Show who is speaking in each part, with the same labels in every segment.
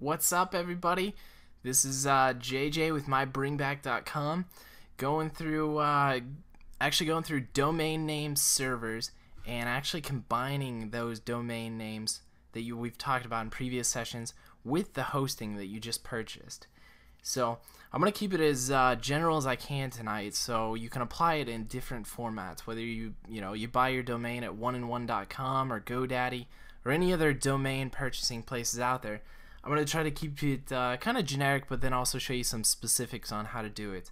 Speaker 1: What's up, everybody? This is uh, JJ with mybringback.com, going through, uh, actually going through domain name servers and actually combining those domain names that you we've talked about in previous sessions with the hosting that you just purchased. So I'm gonna keep it as uh, general as I can tonight, so you can apply it in different formats. Whether you you know you buy your domain at oneandone.com or GoDaddy or any other domain purchasing places out there. I'm gonna try to keep it uh, kind of generic, but then also show you some specifics on how to do it.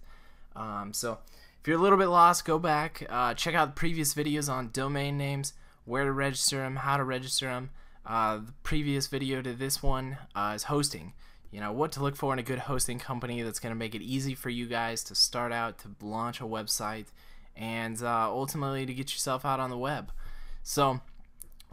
Speaker 1: Um, so if you're a little bit lost, go back, uh, check out previous videos on domain names, where to register them, how to register them. Uh, the previous video to this one uh, is hosting. You know, what to look for in a good hosting company that's going to make it easy for you guys to start out, to launch a website, and uh, ultimately to get yourself out on the web. So,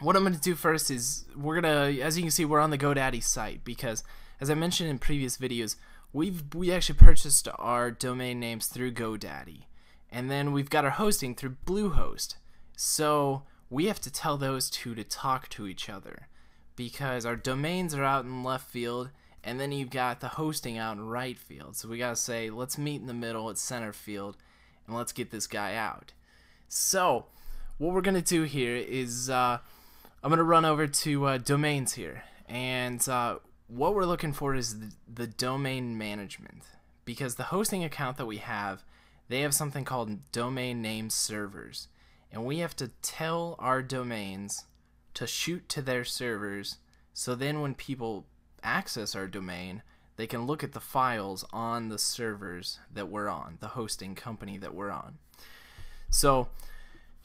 Speaker 1: what I'm going to do first is we're going to, as you can see, we're on the GoDaddy site because, as I mentioned in previous videos, we've we actually purchased our domain names through GoDaddy, and then we've got our hosting through Bluehost. So we have to tell those two to talk to each other because our domains are out in left field and then you've got the hosting out in right field. So we gotta say, let's meet in the middle at center field, and let's get this guy out. So what we're gonna do here is uh, I'm gonna run over to uh, domains here, and uh, what we're looking for is the, the domain management because the hosting account that we have, they have something called domain name servers, and we have to tell our domains to shoot to their servers. So then when people access our domain, they can look at the files on the servers that we're on, the hosting company that we're on. So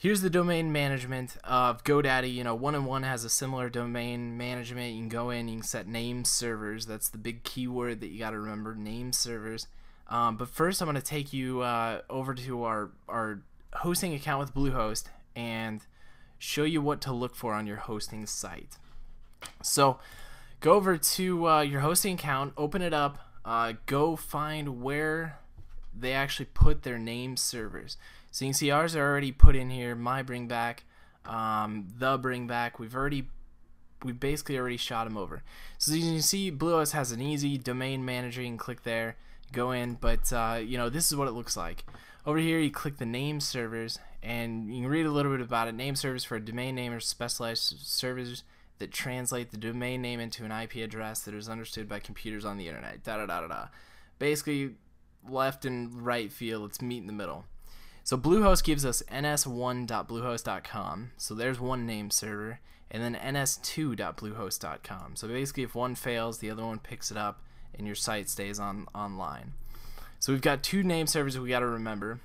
Speaker 1: here's the domain management of GoDaddy. You know, one and one has a similar domain management. You can go in, you can set name servers. That's the big keyword that you got to remember: name servers. Um, but first, I'm going to take you uh, over to our our hosting account with Bluehost and show you what to look for on your hosting site. So go over to uh, your hosting account, open it up, uh, go find where they actually put their name servers. So you can see ours are already put in here. My bring back, um, the bring back. We've already we basically already shot them over. So you can see Bluehost has an easy domain manager. You can click there, go in, but uh, you know this is what it looks like. Over here, you click the name servers, and you can read a little bit about it. Name servers for a domain name or specialized servers that translate the domain name into an IP address that is understood by computers on the internet. Da da da da da. Basically, left and right field. Let's meet in the middle. So Bluehost gives us ns1.bluehost.com. So there's one name server, and then ns2.bluehost.com. So basically, if one fails, the other one picks it up, and your site stays on online. So we've got two name servers we got to remember.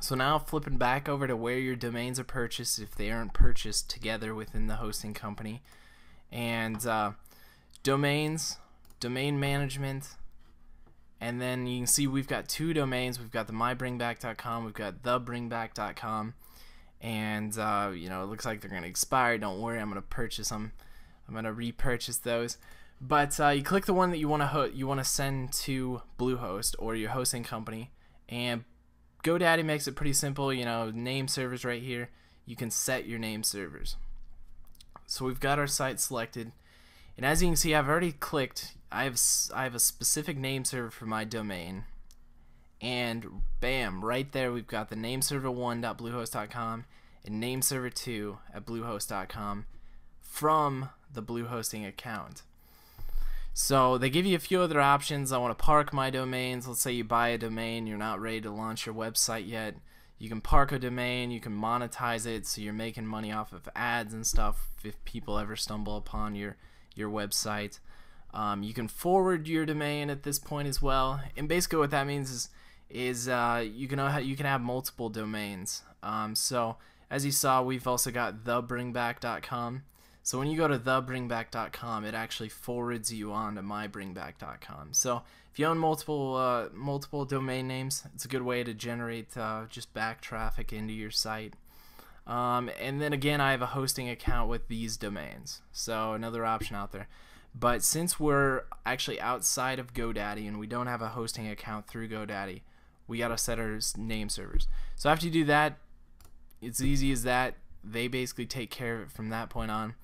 Speaker 1: So now flipping back over to where your domains are purchased if they aren't purchased together within the hosting company. And uh, domains, domain management, and then you can see we've got two domains. We've got the mybringback.com, we've got thebringback.com. And, uh, you know, it looks like they're going to expire. Don't worry, I'm going to purchase them. I'm going to repurchase those. But uh, you click the one that you want to you want to send to Bluehost or your hosting company, and GoDaddy makes it pretty simple. You know, name servers right here. You can set your name servers. So we've got our site selected, and as you can see, I've already clicked. I have I have a specific name server for my domain, and bam, right there we've got the nameserver1.bluehost.com and nameserver2 at bluehost.com from the Bluehosting account. So they give you a few other options. I want to park my domains. Let's say you buy a domain, you're not ready to launch your website yet. You can park a domain, you can monetize it so you're making money off of ads and stuff if people ever stumble upon your your website. Um, you can forward your domain at this point as well. And basically what that means is is uh, you can you can have multiple domains. Um, so as you saw, we've also got thebringback.com. So when you go to thebringback.com, it actually forwards you on to mybringback.com. So if you own multiple uh, multiple domain names, it's a good way to generate uh, just back traffic into your site. Um, and then again, I have a hosting account with these domains, so another option out there. But since we're actually outside of GoDaddy and we don't have a hosting account through GoDaddy, we gotta set our name servers. So after you do that, it's easy as that. They basically take care of it from that point on.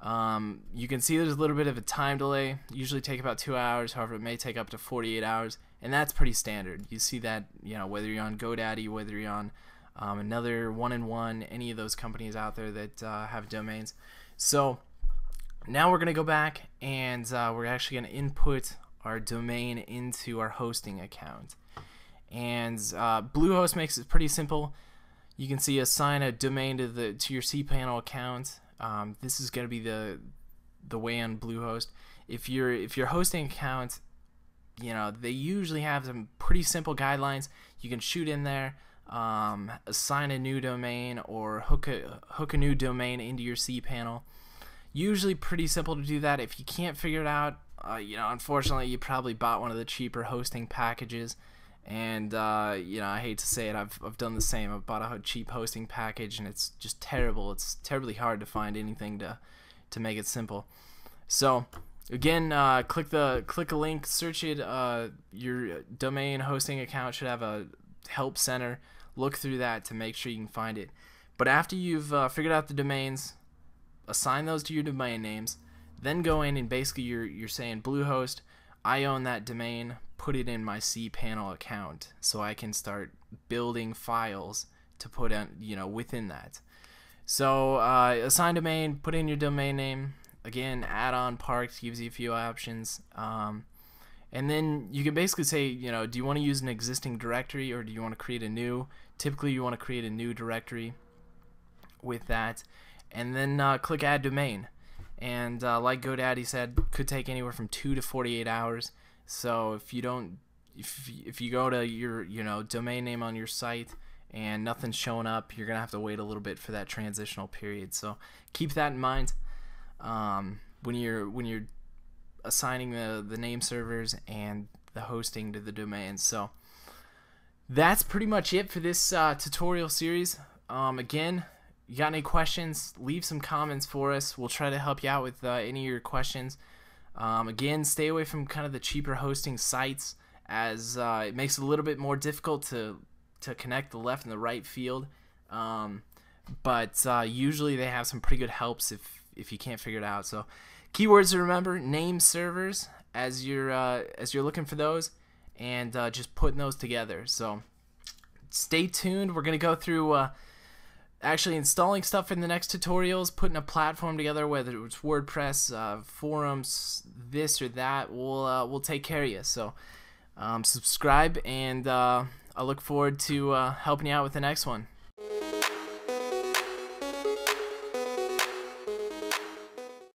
Speaker 1: Um, you can see there's a little bit of a time delay. Usually take about two hours. However, it may take up to 48 hours, and that's pretty standard. You see that you know whether you're on GoDaddy, whether you're on um, another one in one, any of those companies out there that uh, have domains. So now we're gonna go back and uh, we're actually gonna input our domain into our hosting account. And uh, Bluehost makes it pretty simple. You can see assign a domain to the to your cPanel account. Um, this is going to be the the way on Bluehost. If you're if your hosting account, you know they usually have some pretty simple guidelines. You can shoot in there, um, assign a new domain, or hook a hook a new domain into your cPanel. Usually pretty simple to do that. If you can't figure it out, uh, you know, unfortunately, you probably bought one of the cheaper hosting packages. And uh, you know, I hate to say it, I've I've done the same. I've bought a cheap hosting package, and it's just terrible. It's terribly hard to find anything to to make it simple. So again, uh, click the click a link, search it. Uh, your domain hosting account should have a help center. Look through that to make sure you can find it. But after you've uh, figured out the domains, assign those to your domain names. Then go in and basically you're you're saying Bluehost. I own that domain put it in my cPanel account so I can start building files to put in, you know, within that. So uh, assign domain, put in your domain name. Again, add-on parks gives you a few options. Um, and then you can basically say, you know, do you want to use an existing directory or do you want to create a new? Typically, you want to create a new directory with that. And then uh, click add domain. And uh, like GoDaddy said, could take anywhere from 2 to 48 hours. So if you don't, if if you go to your you know domain name on your site and nothing's showing up, you're gonna have to wait a little bit for that transitional period. So keep that in mind um, when you're when you're assigning the the name servers and the hosting to the domain. So that's pretty much it for this uh, tutorial series. Um, again, you got any questions? Leave some comments for us. We'll try to help you out with uh, any of your questions. Um, again, stay away from kind of the cheaper hosting sites as uh, it makes it a little bit more difficult to to connect the left and the right field. Um, but uh, usually they have some pretty good helps if if you can't figure it out. So keywords to remember: name servers as you're uh, as you're looking for those, and uh, just putting those together. So stay tuned. We're gonna go through uh, actually installing stuff in the next tutorials, putting a platform together, whether it's WordPress, uh, forums, this or that, we'll uh, we'll take care of you. So um, subscribe, and uh, I look forward to uh, helping you out with the next one.